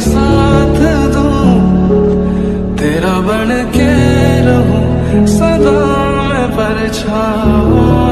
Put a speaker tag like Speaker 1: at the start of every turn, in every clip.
Speaker 1: साथ
Speaker 2: दूँ। तेरा बन के रहूँ सदा मैं
Speaker 1: परछाऊं।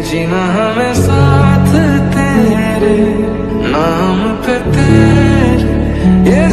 Speaker 1: जीना हमें
Speaker 2: साथ तेरे नाम पे तेरे। ये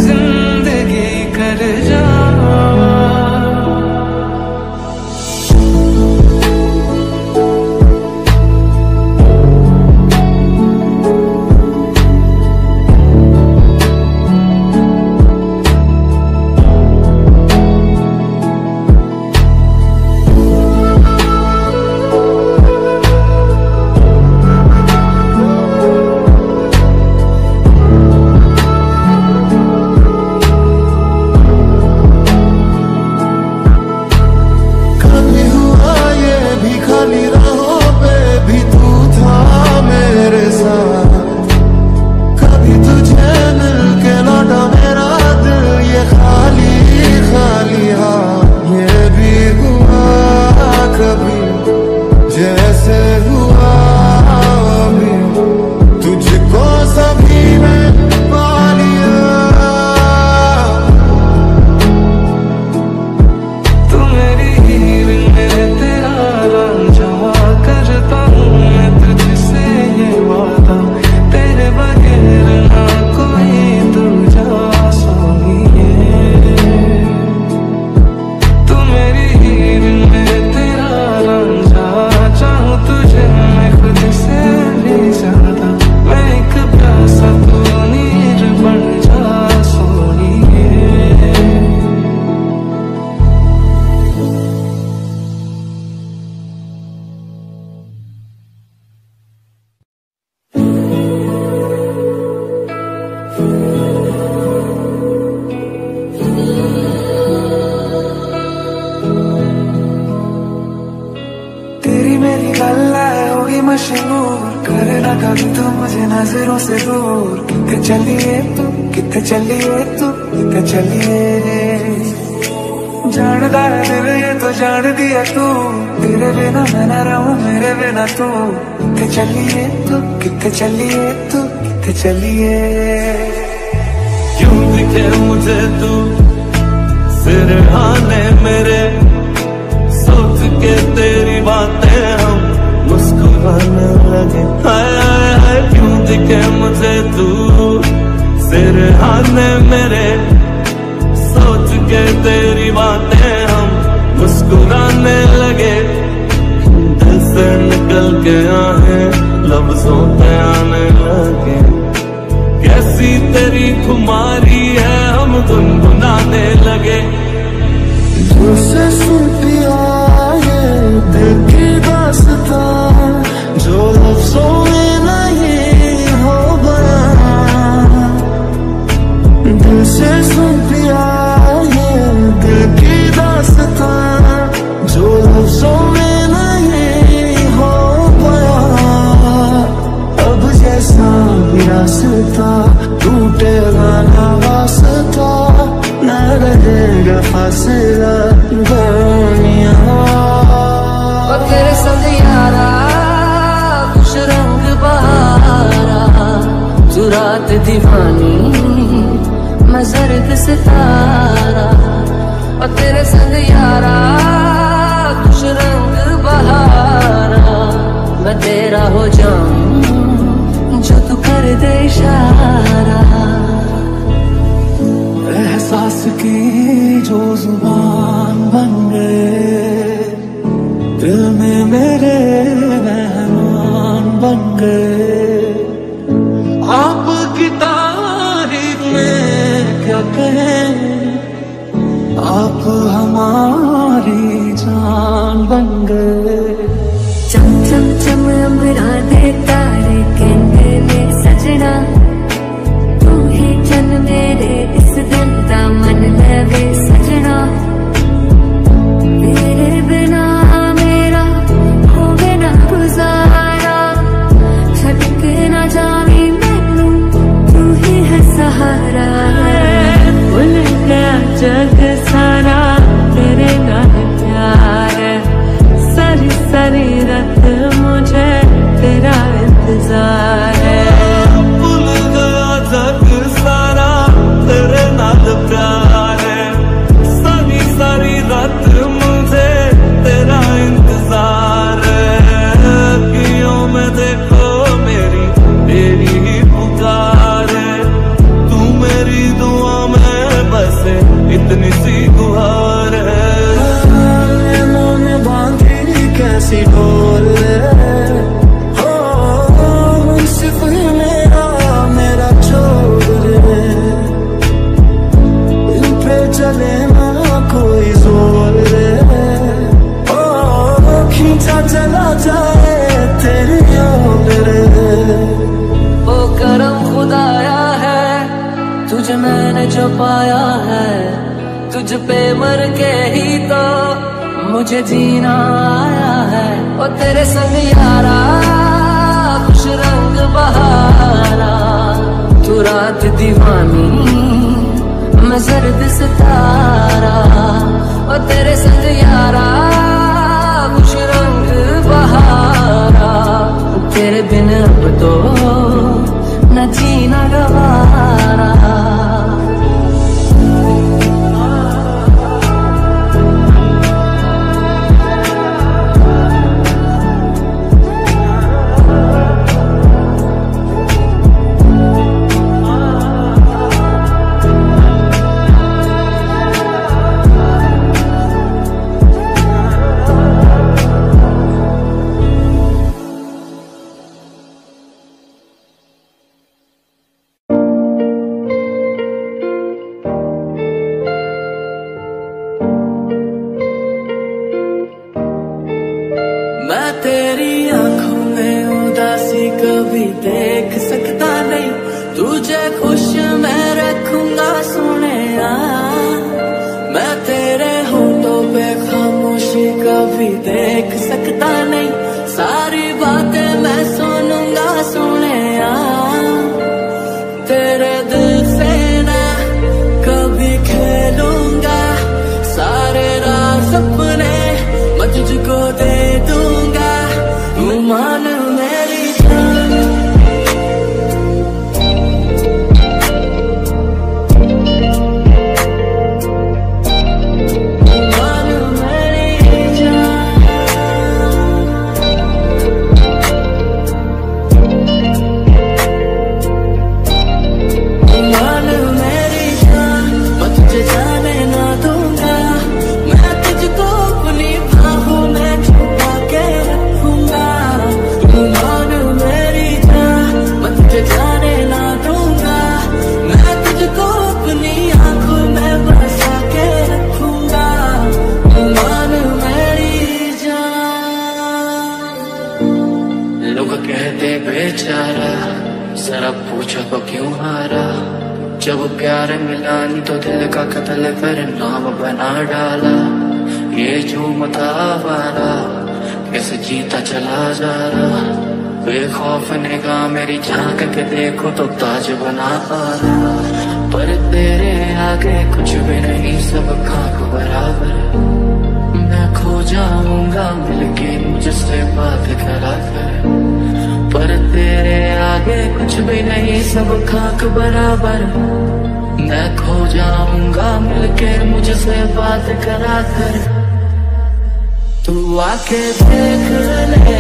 Speaker 1: चलिए तू कितने चलिए।
Speaker 3: क्यों दिखे मुझे तू सिरहाने मेरे। सोच के तेरी बातें हम मुस्कुराने लगे। हाय हाय हाय क्यों दिखे मुझे तू सिरहाने मेरे। सोच के तेरी बातें हम मुस्कुराने लगे। दिल से निकल के आए। लफ्जों पे आने लगे, कैसी तेरी खुमारी है, हम गुनगुनाने लगे।
Speaker 4: सुनती ये दिल की जो लफ्जों में
Speaker 5: दीवानी मैं जर्द सितारा, और तेरे संग यारा कुछ रंग बहारा। मैं तेरा हो जाऊँ, जो तू कर दे इशारा।
Speaker 6: तेरे
Speaker 5: नाल प्यार सरी सारी
Speaker 3: सारी रात
Speaker 4: पे चले ना कोई ज़ोर ओ, खींचा चला जाए तेरी
Speaker 5: ओ करम खुदाया है, तुझे मैंने जो पाया है। तुझ पे मर के ही तो मुझे जीना आया है। ओ, तेरे संग यारा, खुश रंग बहारा। तू रात दीवानी मैं जर्द सितारा ओ तेरे संग यारा, कुछ रंग बहारा। तेरे बिन अब तो न जीना गवारा। बेखौफ निगाह मेरी झाँक के देखो तो ताज बना पर तेरे आगे कुछ भी नहीं, सब खाक बराबर। मैं खो जाऊँगा, मिलके मुझसे बात करा कर पर तेरे आगे कुछ भी नहीं, सब खाक बराबर। मैं खो जाऊँगा, मिलके मुझसे बात करा कर तू आके देख ले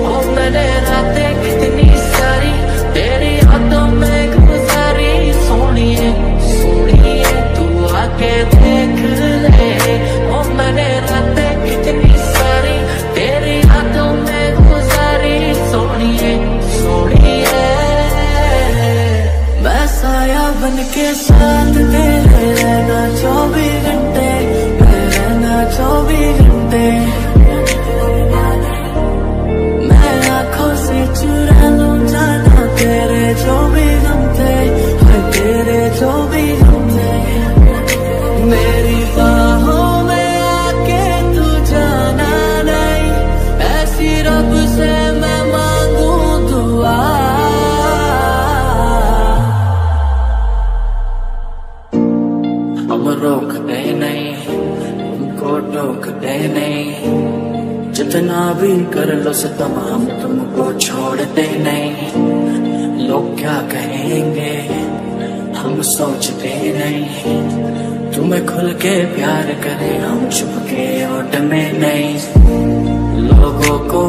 Speaker 5: ओ मैंने रातें कितनी सारी तेरी यादों में गुजारी। सोनिए सोनिए, तू आके देख ले ओ मैंने रातें कितनी सारी तेरी यादों में गुजारी। सोनिए सोनिए, मैं साया बन साथ तेरे रहना चौबीस घंटे, रहना चौबीस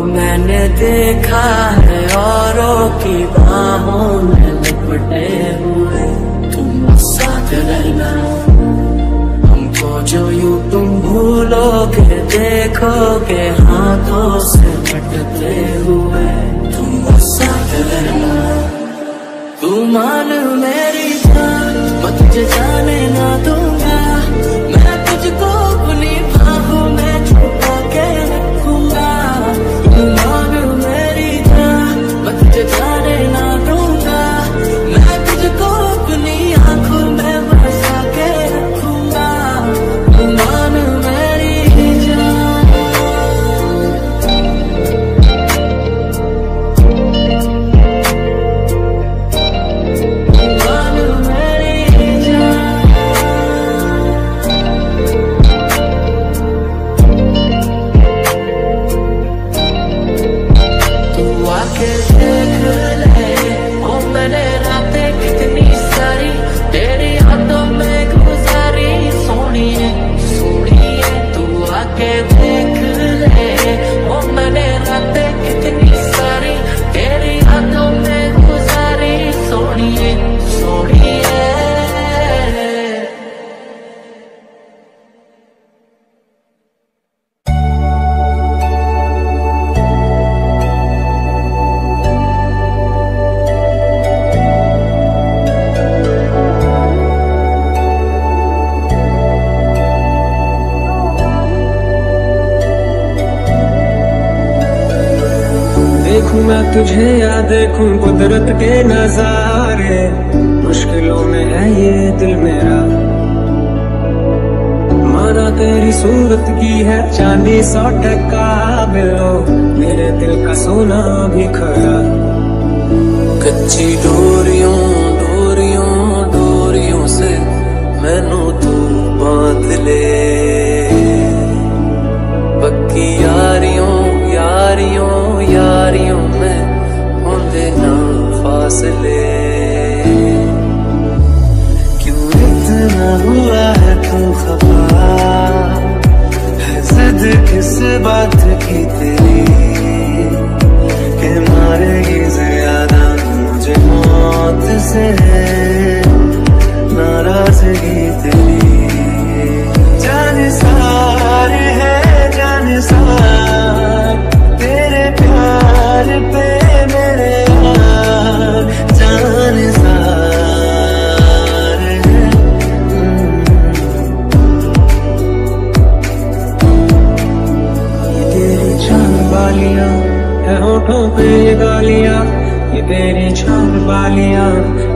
Speaker 5: मैंने देखा है औरों की बाहों में लिपटे हुए। तुम साथ रहना। हमको जो यू तुम भूलोगे, देखोगे हाथों से फटते हुए। तुम साथ रहना। तू मान मेरी जान मैं तुझे जाने ना दूँगा। तुझे
Speaker 7: या देखूँ कुदरत के नजारे। मुश्किलों में है ये दिल मेरा। माना तेरी सूरत की है चांदी सौ टका बिलो। मेरे दिल का सोना भी खरा।
Speaker 5: कच्ची डोरियों डोरियों डोरियों से मैनू तू बाँध ले। पक्की यारियों यारियों सार
Speaker 7: तेरी छान बालियाँ,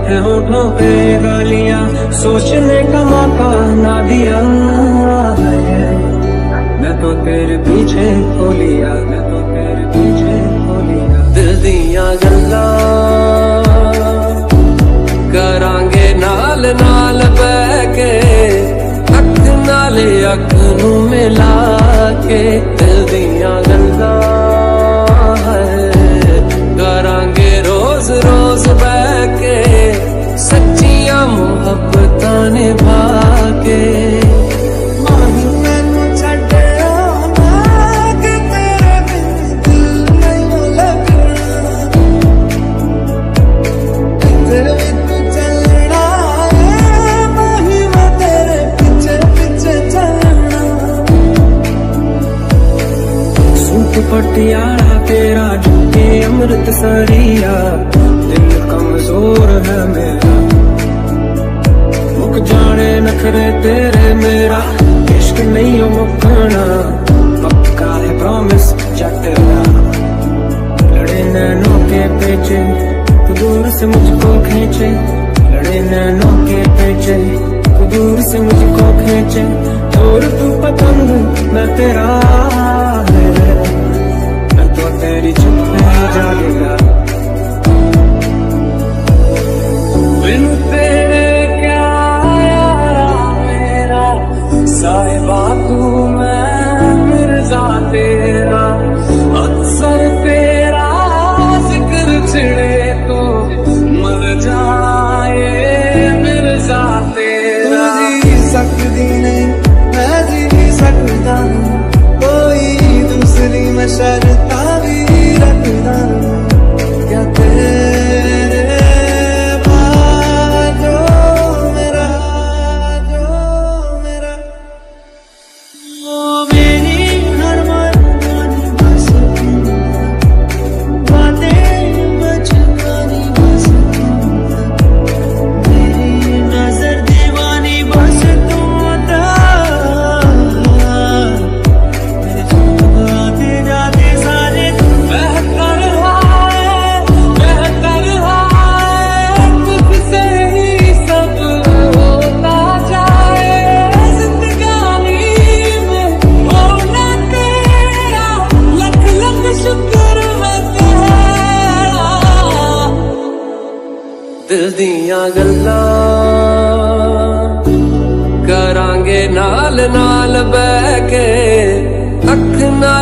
Speaker 7: है होठों पे गालियाँ, सोचने का मौका ना दिया। मैं तो तेरे पीछे हो लिया, मैं तो तेरे पीछे हो लिया।
Speaker 5: दिल दियाँ गल्लां, करांगे नाल नाल अख नाल अख मिला के। दिल दिया गल्लां रोज रोज बह के सच्चियाँ मुहब्बतां निभा के ना कि तेरे बिन दिल नहीं लगना। तेरे बिन चलना है माही मैं तेरे पीछे पीछे चलना।
Speaker 7: सूट पटियाला तेरा अमृत सरिया, दिल कमज़ोर है मेरा। मुक जाने नखरे तेरे मेरा, इश्क नहीं हो मुकना, पक्का है प्रॉमिस जटना लड़े नैनों के पेचे, तू दूर से मुझको खींचे। लड़े नैनों के पेचे, तू दूर से मुझको खींचे। और तू पतंग, मैं तेरा है। तो तेरी नहीं जागेगा
Speaker 5: बिन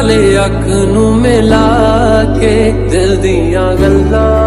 Speaker 5: ਨਾਲ ਅੱਖ ਨੂੰ ਮਿਲਾ ਕੇ ਦਿਲ ਦੀਆਂ ਗੱਲਾਂ